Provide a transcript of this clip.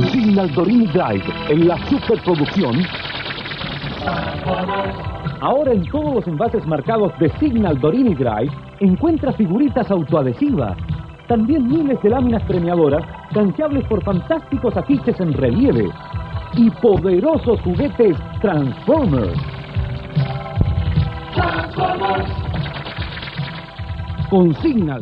Signal Dorini Drive, en la superproducción. Ahora en todos los envases marcados de Signal Dorini Drive, encuentra figuritas autoadhesivas. También miles de láminas premiadoras, canjeables por fantásticos afiches en relieve. Y poderosos juguetes Transformers. Transformers. Con Signal.